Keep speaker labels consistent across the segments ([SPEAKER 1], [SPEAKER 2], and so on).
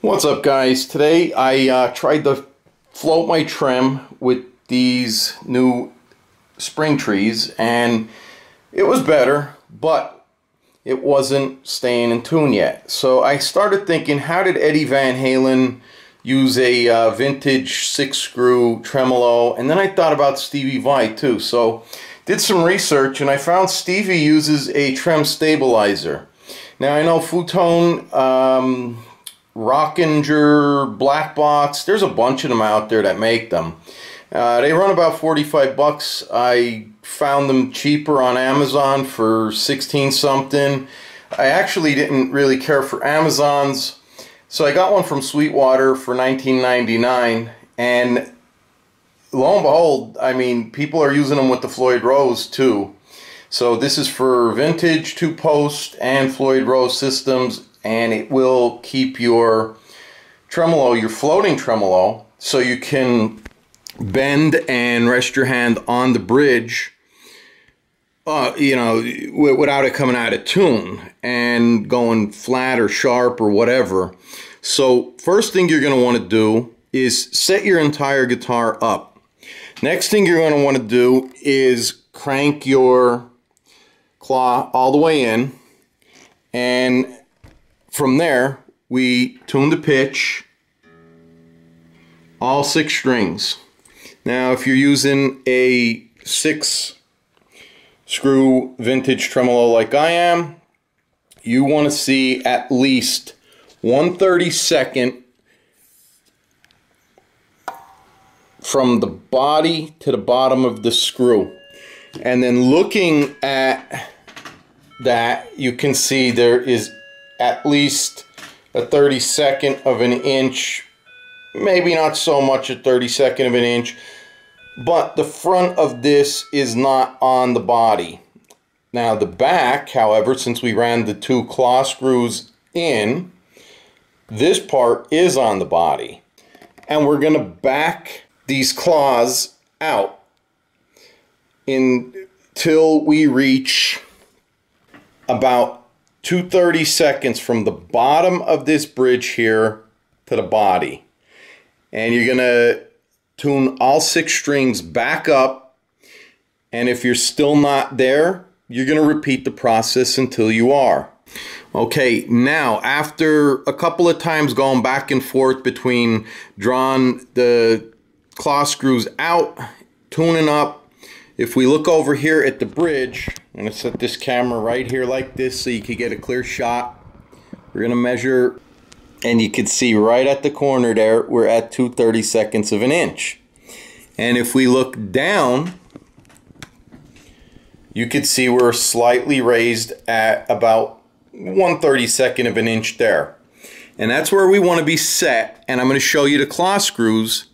[SPEAKER 1] What's up guys? Today I uh, tried to float my trem with these new spring trees and it was better but it wasn't staying in tune yet. So I started thinking how did Eddie Van Halen use a uh, vintage six screw tremolo and then I thought about Stevie Vai too. So did some research and I found Stevie uses a trem stabilizer. Now I know FU-Tone um, Rockinger, Black Box. There's a bunch of them out there that make them. Uh, they run about 45 bucks. I found them cheaper on Amazon for 16 something. I actually didn't really care for Amazon's, so I got one from Sweetwater for 19.99 and lo and behold, I mean, people are using them with the Floyd Rose too. So this is for vintage two post and Floyd Rose systems and it will keep your tremolo, your floating tremolo, so you can bend and rest your hand on the bridge, uh, you know, without it coming out of tune and going flat or sharp or whatever. So first thing you're going to want to do is set your entire guitar up. Next thing you're going to want to do is crank your claw all the way in and from there, we tune the pitch, all six strings. Now, if you're using a six screw vintage tremolo like I am, you want to see at least 132nd from the body to the bottom of the screw. And then looking at that, you can see there is at least a 32nd of an inch, maybe not so much a 32nd of an inch, but the front of this is not on the body. Now the back, however, since we ran the two claw screws in, this part is on the body. And we're going to back these claws out until we reach about 230 seconds from the bottom of this bridge here to the body. And you're going to tune all six strings back up. And if you're still not there, you're going to repeat the process until you are. Okay, now after a couple of times going back and forth between drawing the claw screws out, tuning up, if we look over here at the bridge, I'm going to set this camera right here like this so you can get a clear shot. We're going to measure, and you can see right at the corner there, we're at 2 30 seconds of an inch. And if we look down, you can see we're slightly raised at about 1 32nd of an inch there. And that's where we want to be set. And I'm going to show you the claw screws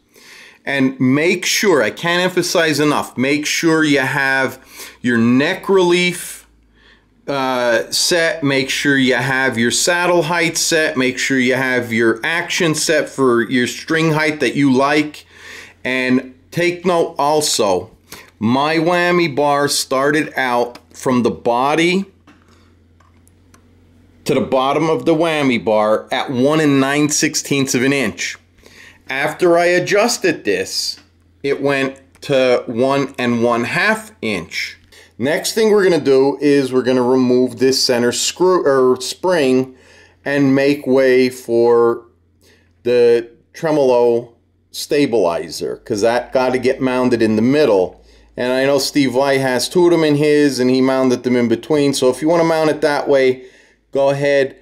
[SPEAKER 1] and make sure, I can't emphasize enough, make sure you have your neck relief uh, set, make sure you have your saddle height set, make sure you have your action set for your string height that you like. And take note also, my whammy bar started out from the body to the bottom of the whammy bar at 1 and 9 sixteenths of an inch. After I adjusted this, it went to one and one half inch. Next thing we're going to do is we're going to remove this center screw or spring and make way for the tremolo stabilizer because that got to get mounted in the middle. And I know Steve Vai has two of them in his and he mounted them in between. So if you want to mount it that way, go ahead.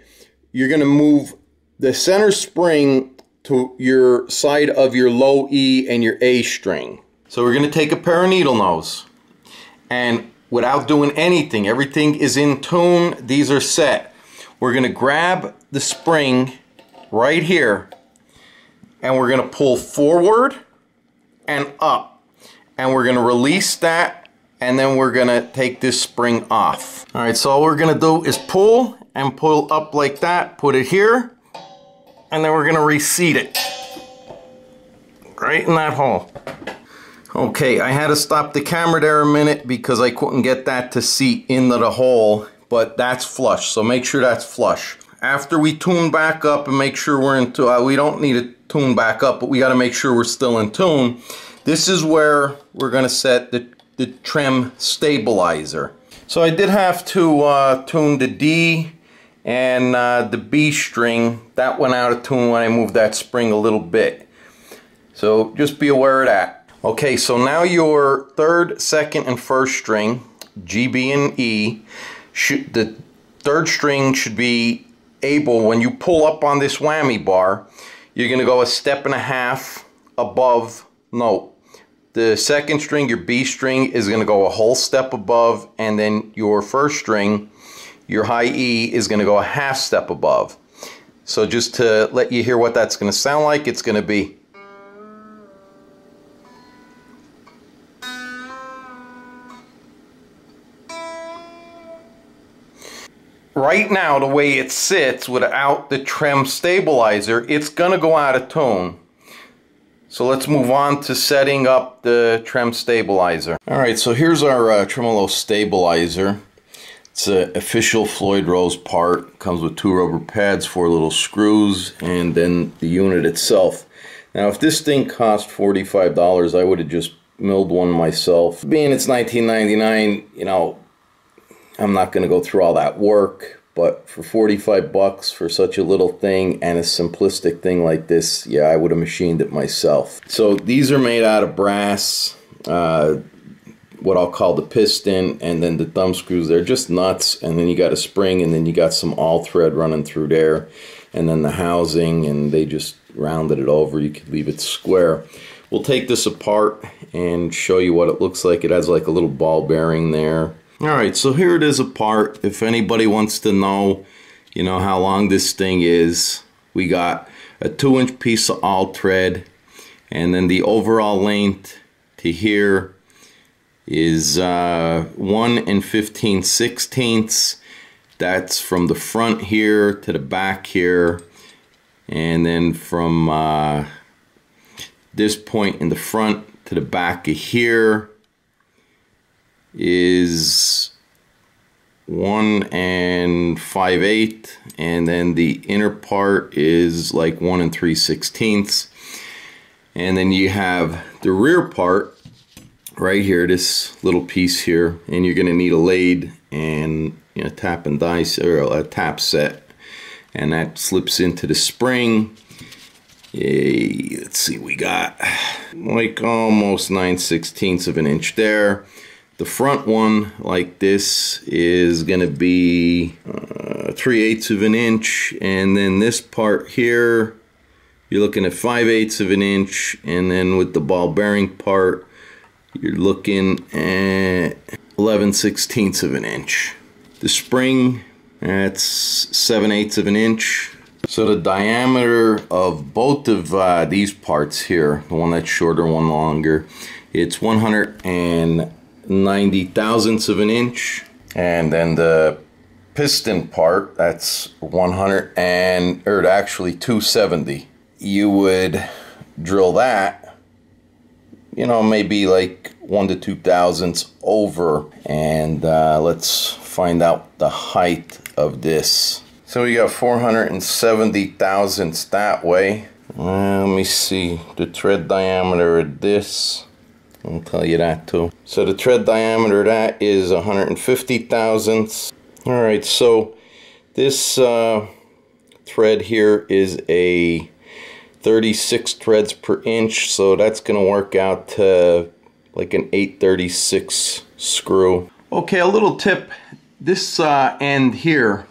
[SPEAKER 1] You're going to move the center spring to your side of your low E and your A string. So we're going to take a pair of needle nose and without doing anything, everything is in tune, these are set. We're going to grab the spring right here and we're going to pull forward and up and we're going to release that and then we're going to take this spring off. All right, so all we're going to do is pull and pull up like that, put it here, and then we're gonna reseat it right in that hole. Okay, I had to stop the camera there a minute because I couldn't get that to seat into the hole, but that's flush, so make sure that's flush. after we tune back up and make sure we're in, uh, we don't need to tune back up, but we got to make sure we're still in tune. This is where we're going to set the, the trem stabilizer. So I did have to uh, tune the D and uh, the B string. That went out of tune when I moved that spring a little bit. So just be aware of that. Okay, so now your third, second, and first string, G, B, and E, should, the third string should be able, when you pull up on this whammy bar, you're to go a step and a half above note. The second string, your B string, is going to go a whole step above, and then your first string, your high E, is going to go a half step above. So just to let you hear what that's going to sound like, it's going to be right now the way it sits without the trem stabilizer it's gonna go out of tone so let's move on to setting up the trem stabilizer. Alright so here's our uh, tremolo stabilizer it's an official Floyd Rose part. Comes with two rubber pads four little screws and then the unit itself. Now if this thing cost $45 I would have just milled one myself. Being it's 1999 you know I'm not going to go through all that work, but for 45 bucks for such a little thing and a simplistic thing like this, yeah, I would have machined it myself. So these are made out of brass, uh, what I'll call the piston, and then the thumb screws. They're just nuts, and then you got a spring, and then you got some all thread running through there, and then the housing, and they just rounded it over. You could leave it square. We'll take this apart and show you what it looks like. It has like a little ball bearing there Alright, so here it is apart. If anybody wants to know, you know, how long this thing is, we got a 2 inch piece of all thread and then the overall length to here is uh, 1 and 15 sixteenths. That's from the front here to the back here. And then from uh, this point in the front to the back of here is one and five eight and then the inner part is like one and three sixteenths. And then you have the rear part right here this little piece here and you're gonna need a lathe and you know tap and dice or a tap set and that slips into the spring Yay, let's see we got like almost 9 sixteenths of an inch there the front one, like this, is going to be uh, 3 eighths of an inch. And then this part here, you're looking at 5 eighths of an inch. And then with the ball bearing part, you're looking at 11 sixteenths of an inch. The spring, that's 7 eighths of an inch. So the diameter of both of uh, these parts here, the one that's shorter, one longer, it's 100 and 90 thousandths of an inch. And then the piston part, that's 100 and, or actually 270. You would drill that, you know, maybe like one to two thousandths over. And uh, let's find out the height of this. So we got 470 thousandths that way. Let me see the tread diameter of this. I'll tell you that too. So the tread diameter that is 150 thousandths. All right, so this uh, thread here is a 36 threads per inch, so that's gonna work out to like an 836 screw. Okay, a little tip. This uh, end here,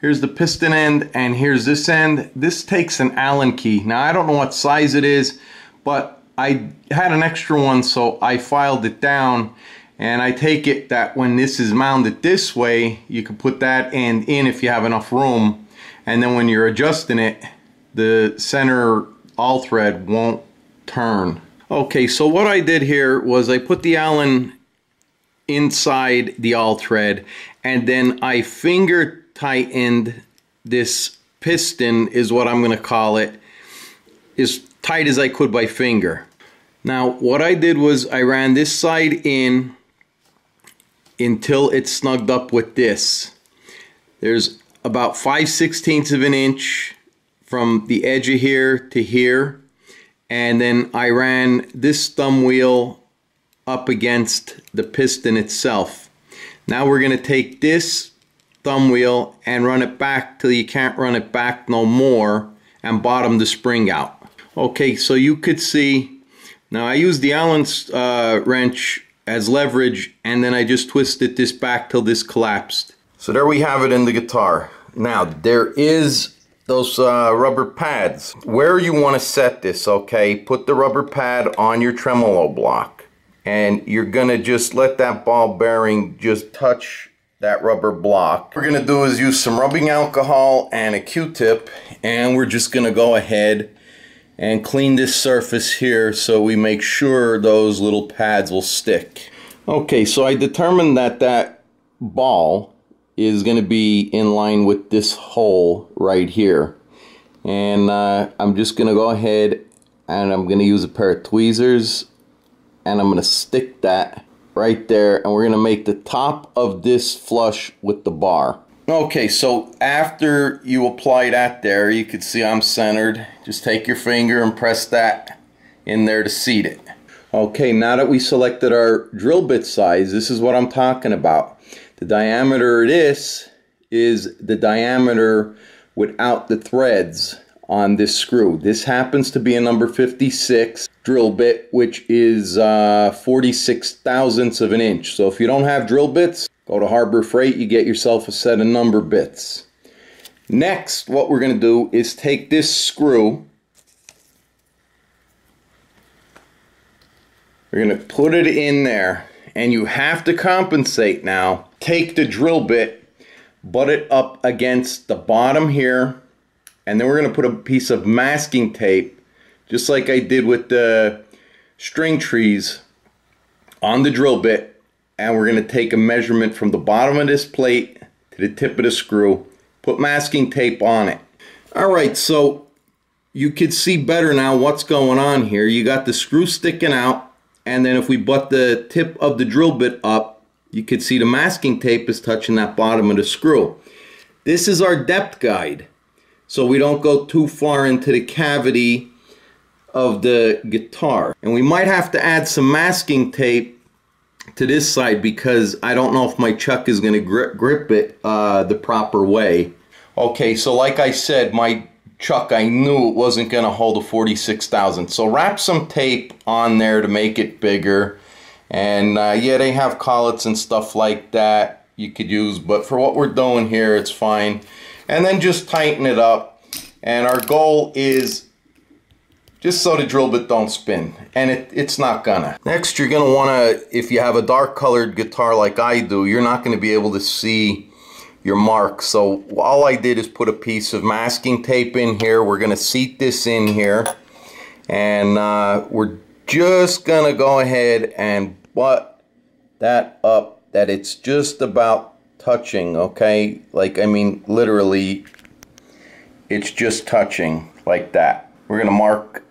[SPEAKER 1] here's the piston end and here's this end. This takes an Allen key. Now I don't know what size it is, but I had an extra one so I filed it down and I take it that when this is mounted this way you can put that end in if you have enough room and then when you're adjusting it the center all thread won't turn. Okay so what I did here was I put the Allen inside the all thread and then I finger tightened this piston is what I'm going to call it as tight as I could by finger. Now what I did was I ran this side in until it snugged up with this. There's about 5 sixteenths of an inch from the edge of here to here and then I ran this thumb wheel up against the piston itself. Now we're going to take this thumb wheel and run it back till you can't run it back no more and bottom the spring out. Okay, so you could see, now I used the Allen uh, wrench as leverage and then I just twisted this back till this collapsed. So there we have it in the guitar. Now there is those uh, rubber pads. Where you want to set this, okay, put the rubber pad on your tremolo block and you're gonna just let that ball bearing just touch that rubber block. What we're gonna do is use some rubbing alcohol and a Q-tip and we're just gonna go ahead and clean this surface here so we make sure those little pads will stick. Okay, so I determined that that ball is going to be in line with this hole right here. And uh, I'm just going to go ahead and I'm going to use a pair of tweezers and I'm going to stick that right there and we're going to make the top of this flush with the bar. Okay, so after you apply that there, you can see I'm centered. Just take your finger and press that in there to seat it. Okay, now that we selected our drill bit size, this is what I'm talking about. The diameter of this is the diameter without the threads on this screw. This happens to be a number 56 drill bit, which is uh, 46 thousandths of an inch. So if you don't have drill bits, go to Harbor Freight, you get yourself a set of number bits. Next, what we're going to do is take this screw, we're going to put it in there, and you have to compensate now take the drill bit, butt it up against the bottom here, and then we're going to put a piece of masking tape, just like I did with the string trees, on the drill bit, and we're going to take a measurement from the bottom of this plate to the tip of the screw, put masking tape on it. All right, so you could see better now what's going on here. You got the screw sticking out, and then if we butt the tip of the drill bit up, you can see the masking tape is touching that bottom of the screw. This is our depth guide, so we don't go too far into the cavity of the guitar. And we might have to add some masking tape to this side because I don't know if my chuck is going to grip, grip it uh, the proper way. Okay, so like I said, my chuck, I knew it wasn't going to hold a 46,000. So wrap some tape on there to make it bigger. And uh, yeah, they have collets and stuff like that you could use, but for what we're doing here, it's fine. And then just tighten it up. And our goal is just so the drill bit don't spin and it, it's not gonna. Next you're gonna wanna, if you have a dark colored guitar like I do, you're not gonna be able to see your mark. So all I did is put a piece of masking tape in here. We're gonna seat this in here and uh, we're just gonna go ahead and butt that up that it's just about touching, okay? Like, I mean, literally, it's just touching like that. We're going to mark,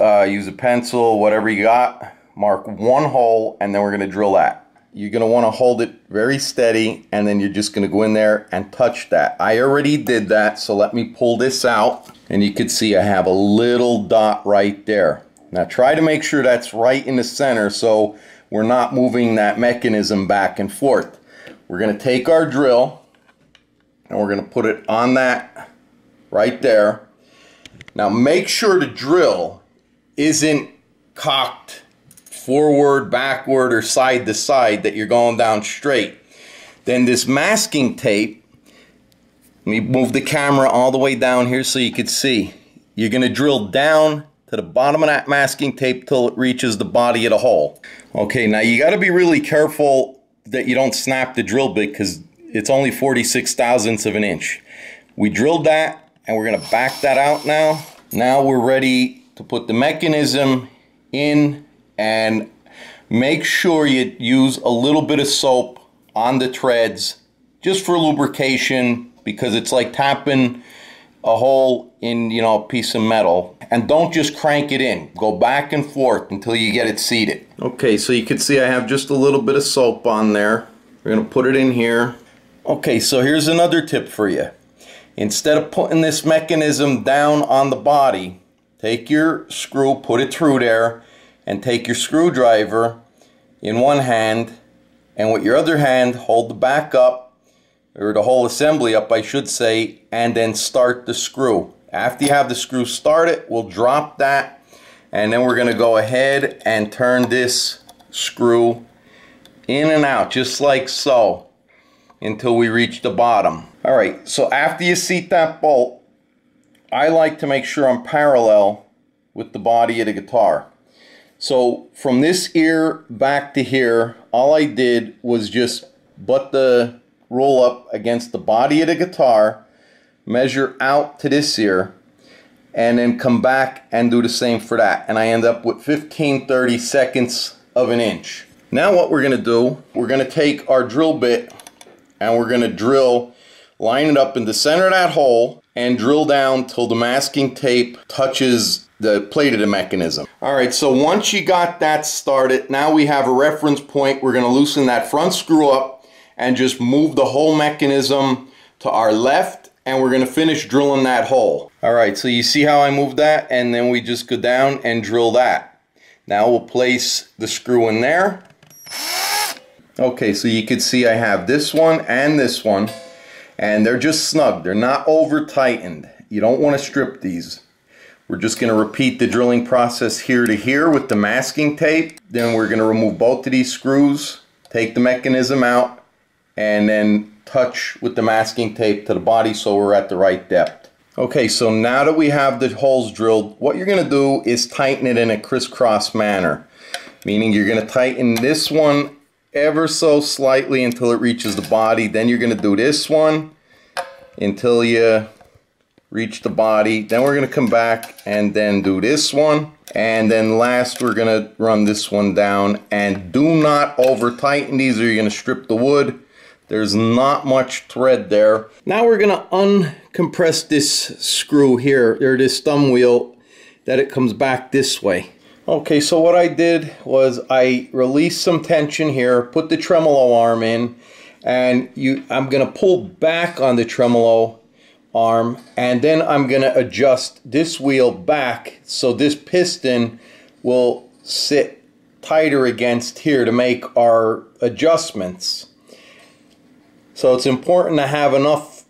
[SPEAKER 1] uh, use a pencil, whatever you got, mark one hole, and then we're going to drill that. You're going to want to hold it very steady, and then you're just going to go in there and touch that. I already did that, so let me pull this out, and you can see I have a little dot right there. Now try to make sure that's right in the center so we're not moving that mechanism back and forth. We're going to take our drill and we're going to put it on that right there. Now make sure the drill isn't cocked forward, backward, or side to side that you're going down straight. Then this masking tape, let me move the camera all the way down here so you can see. You're going to drill down to the bottom of that masking tape till it reaches the body of the hole. Okay, now you got to be really careful that you don't snap the drill bit because it's only 46 thousandths of an inch. We drilled that and we're going to back that out now. Now we're ready to put the mechanism in and make sure you use a little bit of soap on the treads just for lubrication because it's like tapping a hole in, you know, a piece of metal. And don't just crank it in. Go back and forth until you get it seated. Okay, so you can see I have just a little bit of soap on there. We're going to put it in here. Okay, so here's another tip for you. instead of putting this mechanism down on the body, take your screw, put it through there, and take your screwdriver in one hand, and with your other hand, hold the back up, or the whole assembly up, I should say, and then start the screw. After you have the screw started, we'll drop that, and then we're going to go ahead and turn this screw in and out, just like so, until we reach the bottom. All right, so after you seat that bolt, I like to make sure I'm parallel with the body of the guitar. So from this ear back to here, all I did was just butt the roll up against the body of the guitar, measure out to this ear, and then come back and do the same for that. And I end up with 15, 30 seconds of an inch. Now what we're gonna do, we're gonna take our drill bit and we're gonna drill, line it up in the center of that hole and drill down till the masking tape touches the plate of the mechanism. All right, so once you got that started, now we have a reference point. We're gonna loosen that front screw up and just move the whole mechanism to our left and we're gonna finish drilling that hole. All right, so you see how I moved that and then we just go down and drill that. Now we'll place the screw in there Okay, so you can see I have this one and this one, and they're just snug. They're not over tightened. You don't want to strip these. We're just going to repeat the drilling process here to here with the masking tape. Then we're going to remove both of these screws, take the mechanism out, and then touch with the masking tape to the body so we're at the right depth. Okay, so now that we have the holes drilled, what you're to do is tighten it in a crisscross manner. Meaning you're to tighten this one ever so slightly until it reaches the body. Then you're to do this one until you reach the body. Then we're to come back and then do this one. And then last we're to run this one down. And do not over tighten these or you're to strip the wood. There's not much thread there. Now we're going to uncompress this screw here, or this thumb wheel, that it comes back this way. Okay, so what I did was I released some tension here, put the tremolo arm in, and you, I'm going to pull back on the tremolo arm, and then I'm going to adjust this wheel back so this piston will sit tighter against here to make our adjustments. So it's important to have enough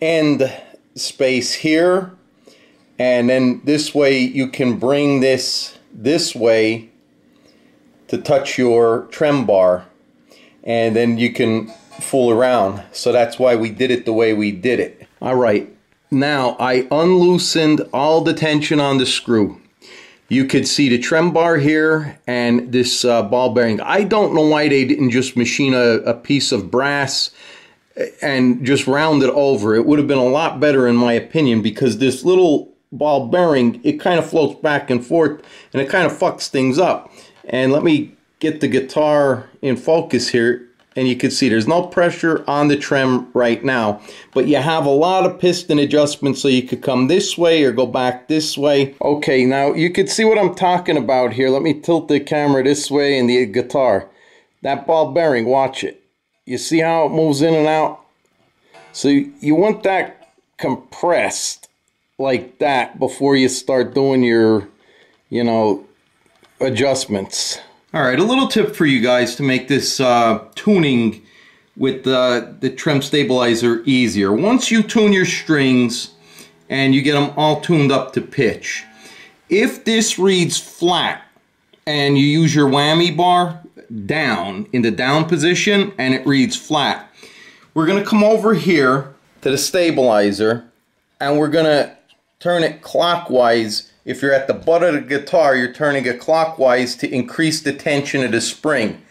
[SPEAKER 1] end space here, and then this way you can bring this this way to touch your trem bar and then you can fool around. So that's why we did it the way we did it. All right, now I unloosened all the tension on the screw. You could see the trem bar here and this uh, ball bearing. I don't know why they didn't just machine a, a piece of brass and just round it over. It would have been a lot better in my opinion because this little ball bearing, it kind of floats back and forth and it kind of fucks things up. And let me get the guitar in focus here and you can see there's no pressure on the trem right now but you have a lot of piston adjustments so you could come this way or go back this way. Okay now you can see what I'm talking about here. Let me tilt the camera this way and the guitar. That ball bearing watch it. You see how it moves in and out? So you want that compressed like that before you start doing your, you know, adjustments. All right, a little tip for you guys to make this uh, tuning with the, the trem stabilizer easier. Once you tune your strings and you get them all tuned up to pitch, if this reads flat and you use your whammy bar down in the down position and it reads flat, we're gonna come over here to the stabilizer and we're gonna turn it clockwise. If you're at the butt of the guitar, you're turning it clockwise to increase the tension of the spring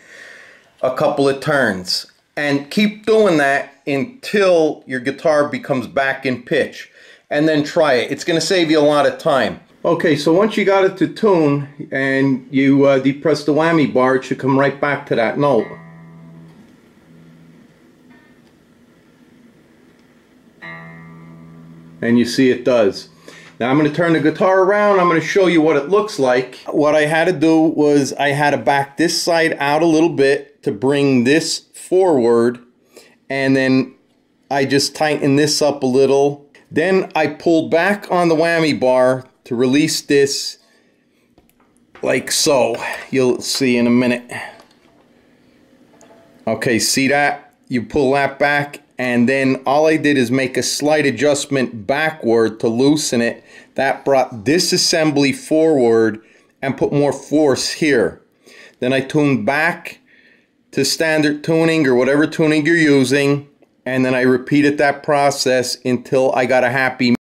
[SPEAKER 1] a couple of turns. And keep doing that until your guitar becomes back in pitch. And then try it. It's going to save you a lot of time. Okay, so once you got it to tune and you uh, depress the whammy bar, it should come right back to that note. And you see it does. Now I'm going to turn the guitar around. I'm going to show you what it looks like. What I had to do was I had to back this side out a little bit to bring this forward and then I just tightened this up a little. Then I pulled back on the whammy bar to release this like so. You'll see in a minute. Okay, see that? You pull that back and then all I did is make a slight adjustment backward to loosen it. That brought this assembly forward and put more force here. Then I tuned back to standard tuning or whatever tuning you're using and then I repeated that process until I got a happy